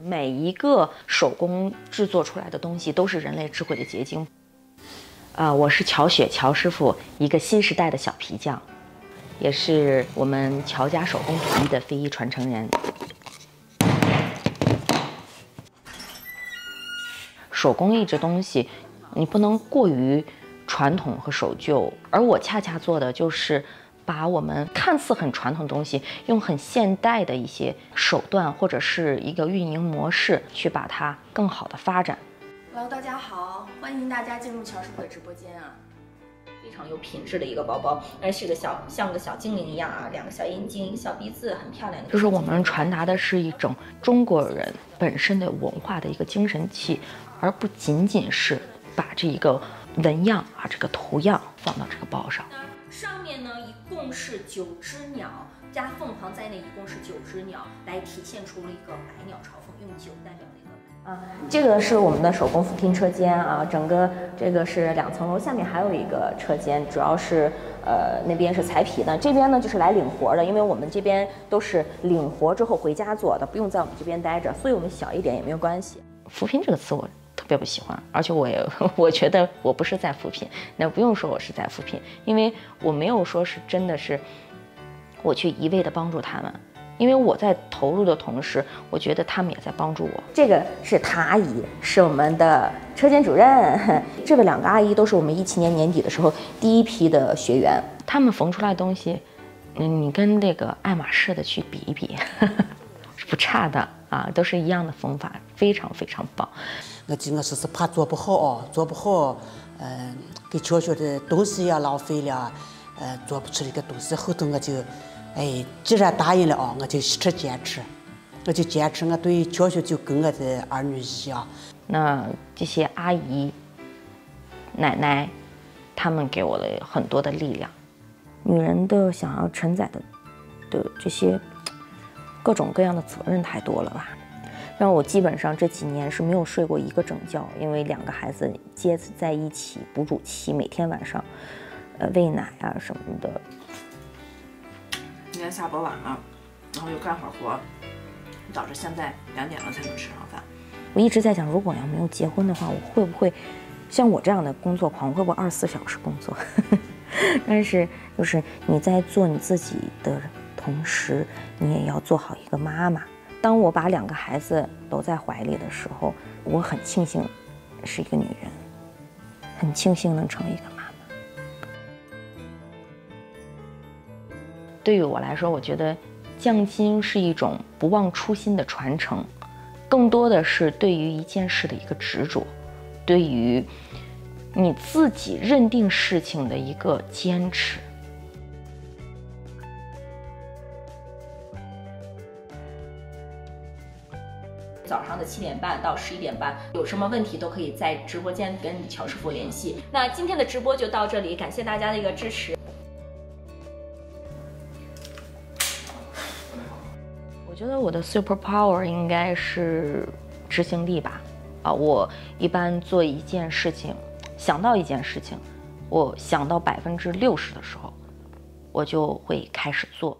每一个手工制作出来的东西都是人类智慧的结晶。啊，我是乔雪乔师傅，一个新时代的小皮匠，也是我们乔家手工艺的非遗传承人。手工艺这东西，你不能过于传统和守旧，而我恰恰做的就是把我们看似很传统的东西，用很现代的一些手段或者是一个运营模式，去把它更好的发展。Hello，大家好，欢迎大家进入乔师傅的直播间啊！非常有品质的一个包包，而是个小像个小精灵一样啊，两个小眼睛、小鼻子，很漂亮的。就是我们传达的是一种中国人本身的文化的一个精神气，而不仅仅是把这一个纹样啊这个图样放到这个包上。共是九只鸟，加凤凰在内，一共是九只鸟，来体现出了一个百鸟朝凤，用九代表了一个。啊，这个是我们的手工扶贫车间啊，整个这个是两层楼，下面还有一个车间，主要是呃那边是裁皮的，这边呢就是来领活的，因为我们这边都是领活之后回家做的，不用在我们这边待着，所以我们小一点也没有关系。扶贫这个词我特别不喜欢，而且我也 我觉得我不是在扶贫，那不用说我是在扶贫，因为我没有说是真的是我去一味的帮助他们，因为我在投入的同时，我觉得他们也在帮助我。这个是唐阿姨，是我们的车间主任。这个两个阿姨都是我们一七年年底的时候第一批的学员。他们缝出来的东西，嗯，你跟那个爱马仕的去比一比，是不差的啊，都是一样的方法，非常非常棒。我今我是是怕做不好哦，做不好，呃、给乔乔的东西也浪费了，呃，做不出这个东西。后头我就，哎，既然答应了啊，我就一直坚持，我就坚持。我对乔乔就跟我的儿女一样。那这些阿姨、奶奶，他们给我了很多的力量。女人的想要承载的的这些各种各样的责任太多了吧，让我基本上这几年是没有睡过一个整觉，因为两个孩子接在一起，哺乳期，每天晚上，呃，喂奶啊什么的，今天下播晚了，然后又干会儿活，导致现在两点了才能吃上饭。我一直在想，如果要没有结婚的话，我会不会像我这样的工作狂，会不会二十四小时工作？但是，就是你在做你自己的同时，你也要做好一个妈妈。当我把两个孩子搂在怀里的时候，我很庆幸是一个女人，很庆幸能成为一个妈妈。对于我来说，我觉得匠心是一种不忘初心的传承。更多的是对于一件事的一个执着，对于你自己认定事情的一个坚持。早上的七点半到十一点半，有什么问题都可以在直播间跟乔师傅联系。那今天的直播就到这里，感谢大家的一个支持。我觉得我的 super power 应该是执行力吧。啊，我一般做一件事情，想到一件事情，我想到百分之六十的时候，我就会开始做。